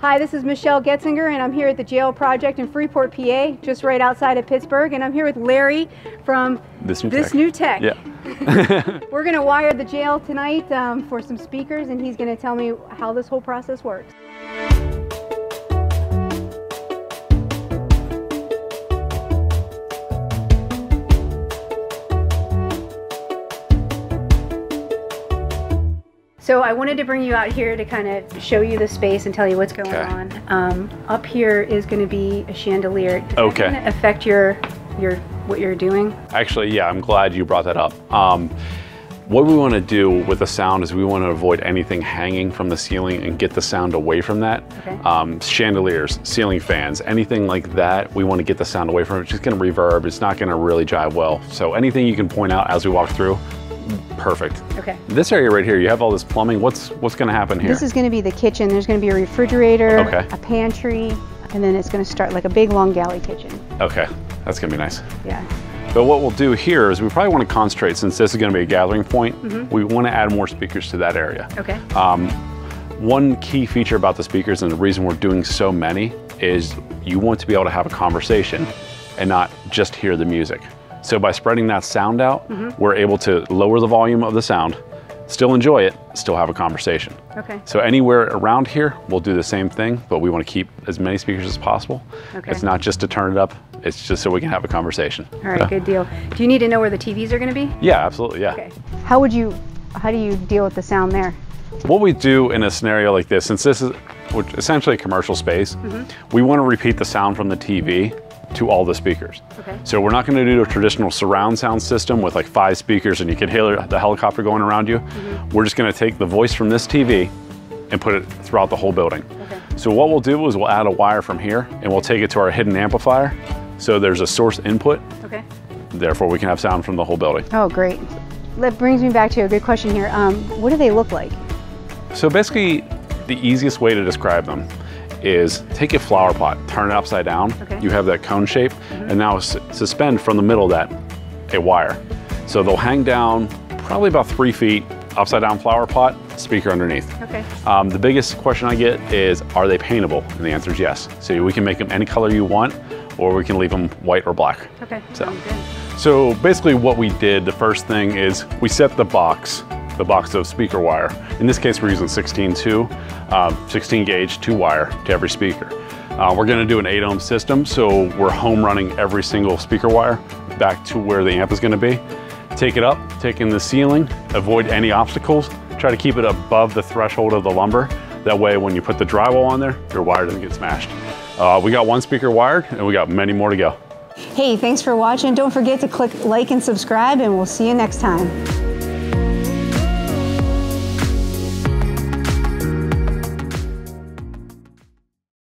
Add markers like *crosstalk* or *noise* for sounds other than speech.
Hi, this is Michelle Goetzinger, and I'm here at the Jail Project in Freeport, PA, just right outside of Pittsburgh. And I'm here with Larry from This new This tech. New Tech. Yeah. *laughs* We're going to wire the jail tonight um, for some speakers, and he's going to tell me how this whole process works. So I wanted to bring you out here to kind of show you the space and tell you what's going Okay. on. Um, up here is going to be a chandelier. Does that Okay. kinda affect your your what you're doing? Actually, yeah, I'm glad you brought that up. Um, what we want to do with the sound is we want to avoid anything hanging from the ceiling and get the sound away from that. Okay. Um, chandeliers, ceiling fans, anything like that, we want to get the sound away from it. It's just going to reverb. It's not going to really jive well. So anything you can point out as we walk through, perfect. Okay. This area right here, you have all this plumbing. What's what's going to happen here? This is going to be the kitchen. There's going to be a refrigerator, Okay. a pantry, and then it's going to start like a big long galley kitchen. okay, that's going to be nice. Yeah. But what we'll do here is we probably want to concentrate, since this is going to be a gathering point, mm-hmm. we want to add more speakers to that area. Okay. Um, one key feature about the speakers and the reason we're doing so many is you want to be able to have a conversation and not just hear the music. So by spreading that sound out, we're able to lower the volume of the sound, still enjoy it, still have a conversation. Okay. So anywhere around here, we'll do the same thing, but we want to keep as many speakers as possible. Okay. It's not just to turn it up, it's just so we can have a conversation. All right. Good deal. Do you need to know where the TVs are going to be? Yeah, absolutely, yeah. Okay. How would you? How do you deal with the sound there? What we do in a scenario like this, since this is essentially a commercial space, mm-hmm. we want to repeat the sound from the TV to all the speakers. Okay. So we're not going to do a traditional surround sound system with like five speakers and you can hear the helicopter going around you. We're just going to take the voice from this TV and put it throughout the whole building. Okay. So what we'll do is we'll add a wire from here and we'll take it to our hidden amplifier. So there's a source input, Okay. therefore we can have sound from the whole building. Oh, great. That brings me back to a good question here. Um, what do they look like? So basically, the easiest way to describe them is take a flower pot, turn it upside down. Okay. You have that cone shape, and now suspend from the middle of that a wire. So they'll hang down probably about three feet, upside down flower pot, speaker underneath. Okay. Um, the biggest question I get is, are they paintable? And the answer is yes. So we can make them any color you want, or we can leave them white or black. Okay. So- So basically what we did, the first thing is we set the box, the box of speaker wire. In this case, we're using 16.2, um, 16 gauge, two wire to every speaker. Uh, we're gonna do an eight ohm system, so we're home running every single speaker wire back to where the amp is gonna be. Take it up, take in the ceiling, avoid any obstacles, try to keep it above the threshold of the lumber. That way, when you put the drywall on there, your wire doesn't get smashed. Uh, we got one speaker wired, and we got many more to go. Hey, thanks for watching. Don't forget to click like and subscribe, and we'll see you next time.